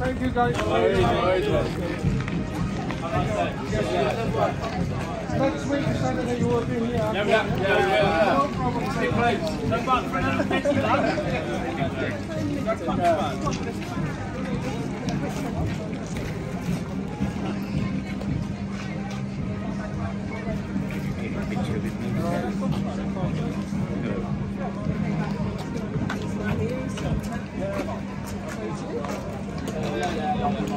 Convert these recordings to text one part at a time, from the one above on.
Thank you guys. Next week, Saturday, you will be here. Yeah, yeah, yeah, yeah. No problem. Stay close. No button for another petty yeah, yeah, yeah.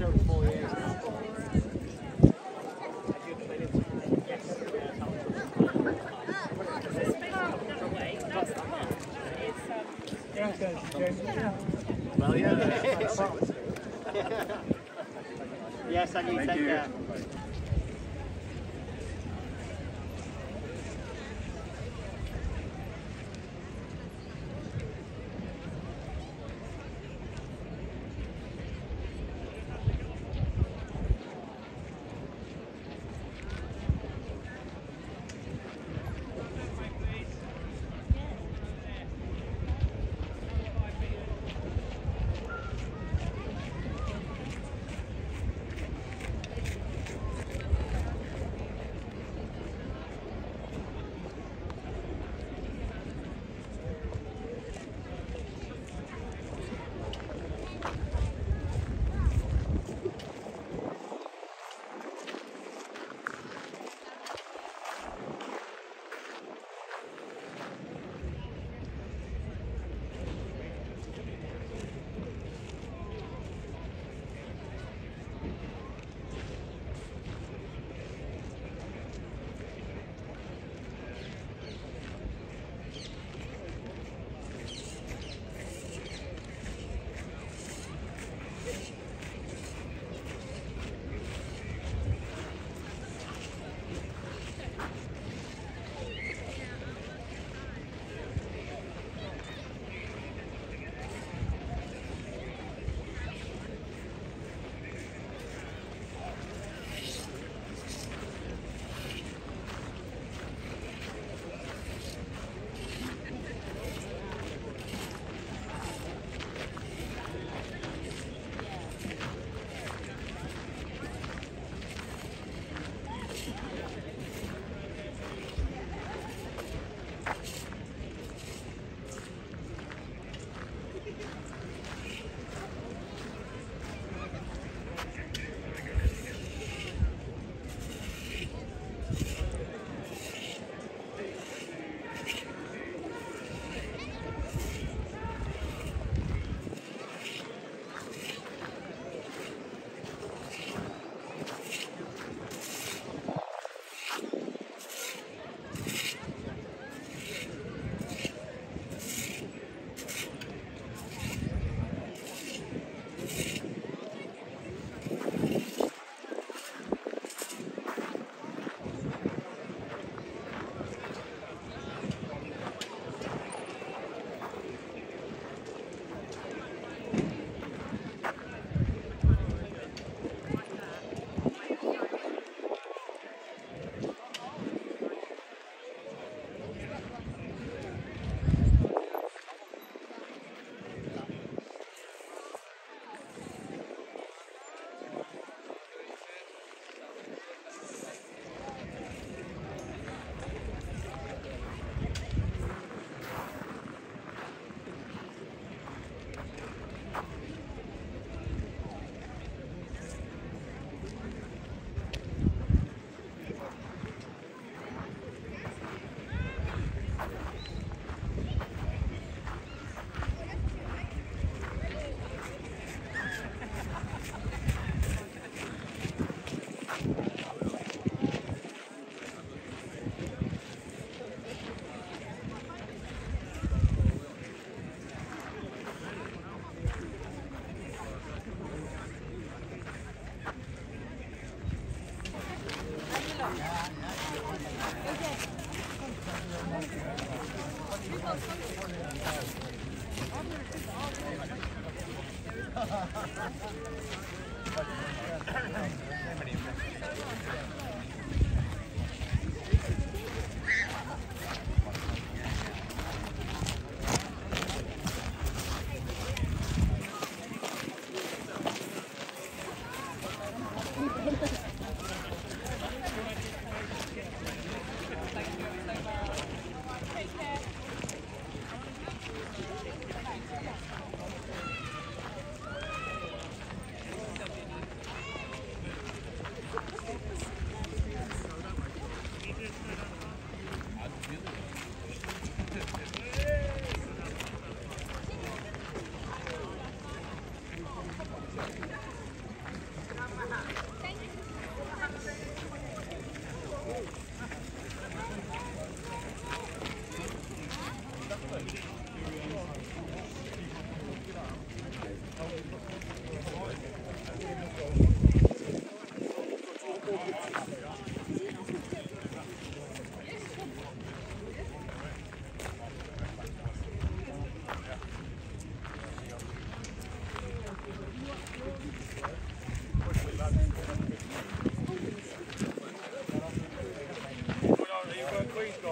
Lad. That's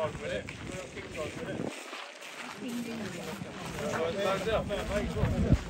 Thank you.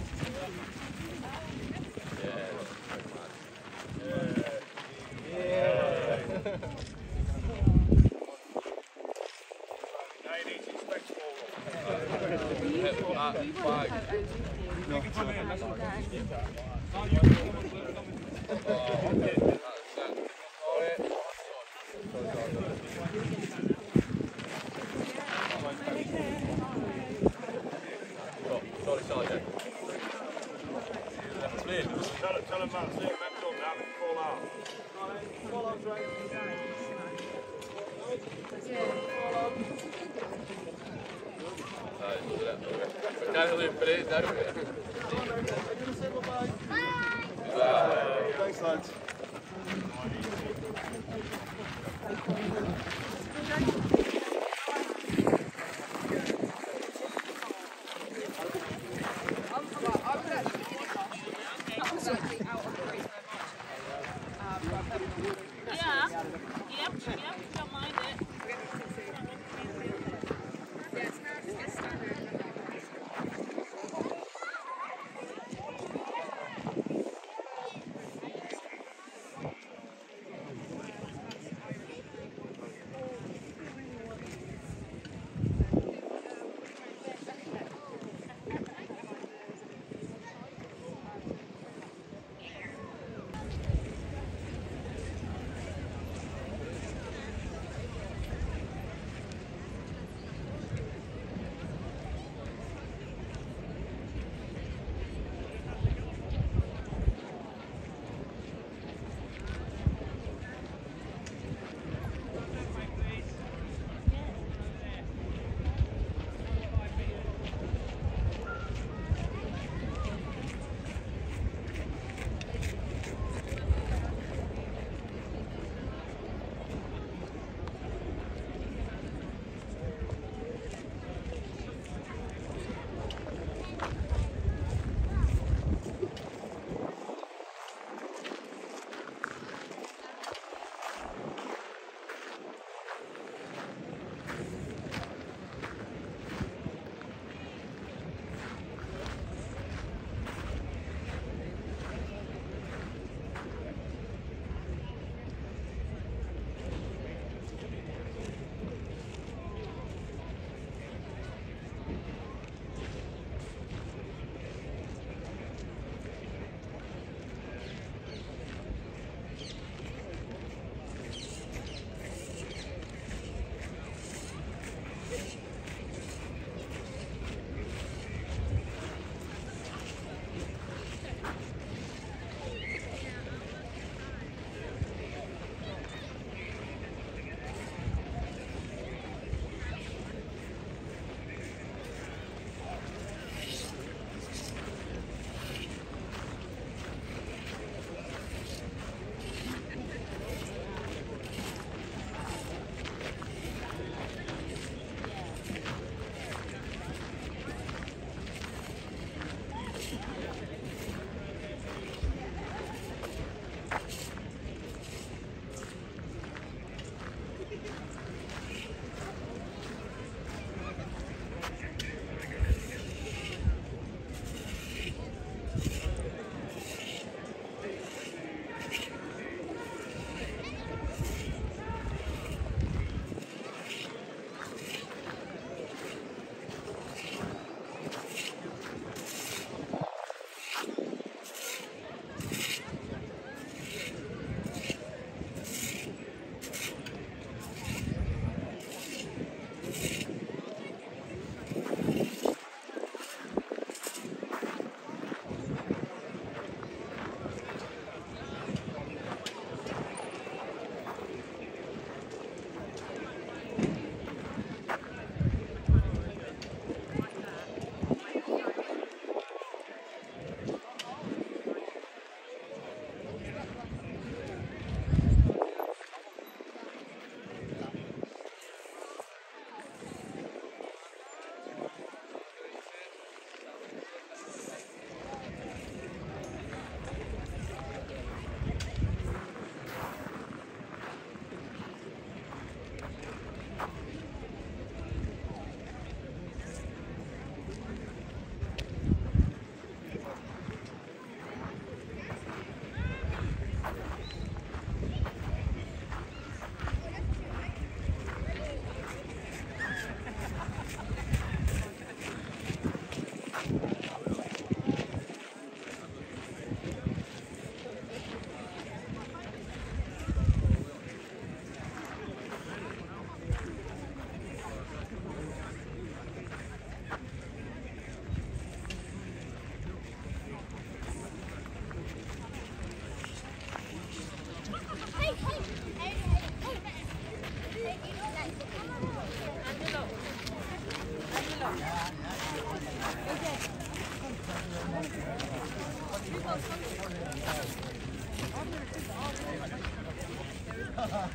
Everybody,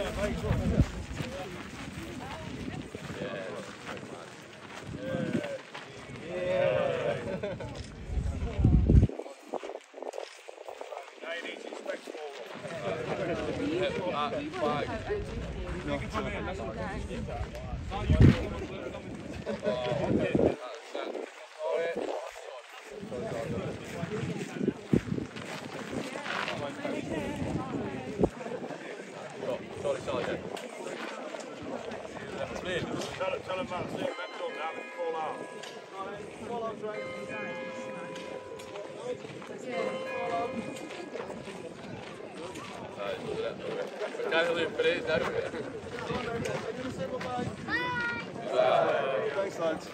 Sorry, We een breed daar. Thanks, lads.